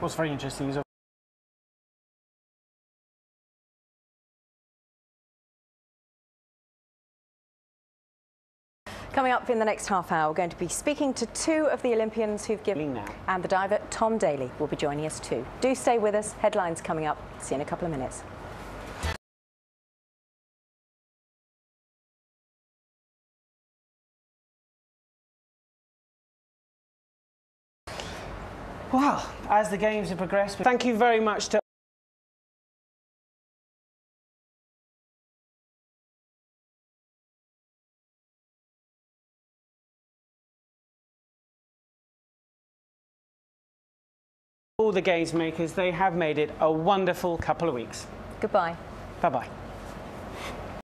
What's very interesting is Coming up in the next half hour, we're going to be speaking to two of the Olympians who've given, Now. and the diver Tom Daley will be joining us too. Do stay with us. Headlines coming up. See you in a couple of minutes. Well, as the games have progressed, thank you very much to all the games makers. They have made it a wonderful couple of weeks. Goodbye. Bye-bye.